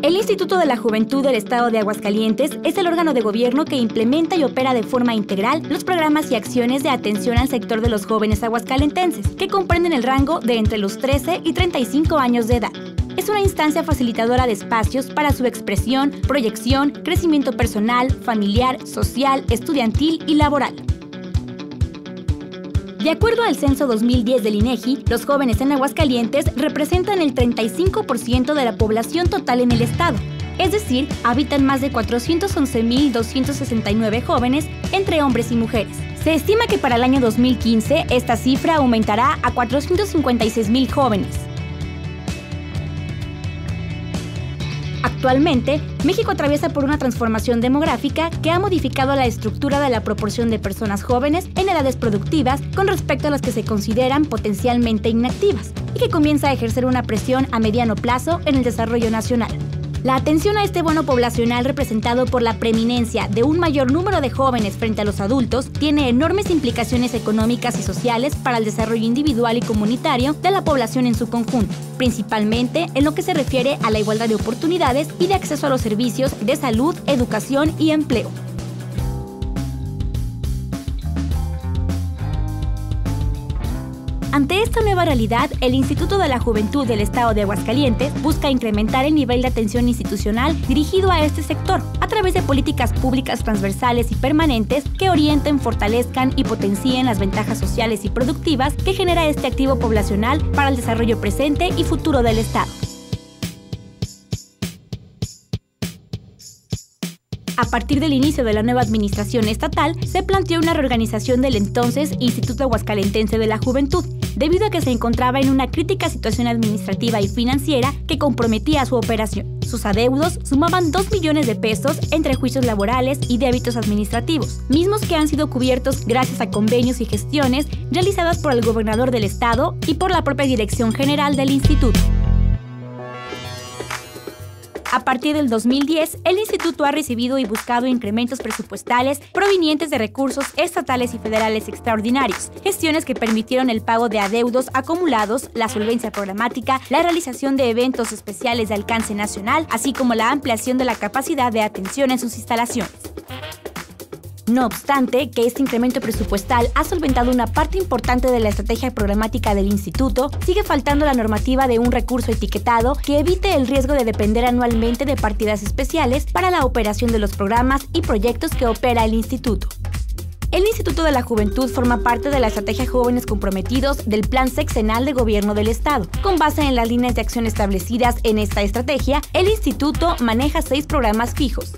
El Instituto de la Juventud del Estado de Aguascalientes es el órgano de gobierno que implementa y opera de forma integral los programas y acciones de atención al sector de los jóvenes aguascalentenses, que comprenden el rango de entre los 13 y 35 años de edad. Es una instancia facilitadora de espacios para su expresión, proyección, crecimiento personal, familiar, social, estudiantil y laboral. De acuerdo al censo 2010 del INEGI, los jóvenes en Aguascalientes representan el 35% de la población total en el estado. Es decir, habitan más de 411.269 jóvenes entre hombres y mujeres. Se estima que para el año 2015 esta cifra aumentará a 456.000 jóvenes. Actualmente, México atraviesa por una transformación demográfica que ha modificado la estructura de la proporción de personas jóvenes en edades productivas con respecto a las que se consideran potencialmente inactivas y que comienza a ejercer una presión a mediano plazo en el desarrollo nacional. La atención a este bono poblacional representado por la preeminencia de un mayor número de jóvenes frente a los adultos tiene enormes implicaciones económicas y sociales para el desarrollo individual y comunitario de la población en su conjunto, principalmente en lo que se refiere a la igualdad de oportunidades y de acceso a los servicios de salud, educación y empleo. Ante esta nueva realidad, el Instituto de la Juventud del Estado de Aguascalientes busca incrementar el nivel de atención institucional dirigido a este sector a través de políticas públicas transversales y permanentes que orienten, fortalezcan y potencien las ventajas sociales y productivas que genera este activo poblacional para el desarrollo presente y futuro del Estado. A partir del inicio de la nueva administración estatal, se planteó una reorganización del entonces Instituto Aguascalentense de la Juventud, debido a que se encontraba en una crítica situación administrativa y financiera que comprometía su operación. Sus adeudos sumaban 2 millones de pesos entre juicios laborales y débitos administrativos, mismos que han sido cubiertos gracias a convenios y gestiones realizadas por el gobernador del estado y por la propia Dirección General del Instituto. A partir del 2010, el instituto ha recibido y buscado incrementos presupuestales provenientes de recursos estatales y federales extraordinarios, gestiones que permitieron el pago de adeudos acumulados, la solvencia programática, la realización de eventos especiales de alcance nacional, así como la ampliación de la capacidad de atención en sus instalaciones. No obstante, que este incremento presupuestal ha solventado una parte importante de la estrategia programática del instituto, sigue faltando la normativa de un recurso etiquetado que evite el riesgo de depender anualmente de partidas especiales para la operación de los programas y proyectos que opera el instituto. El Instituto de la Juventud forma parte de la Estrategia Jóvenes Comprometidos del Plan Sexenal de Gobierno del Estado. Con base en las líneas de acción establecidas en esta estrategia, el instituto maneja seis programas fijos,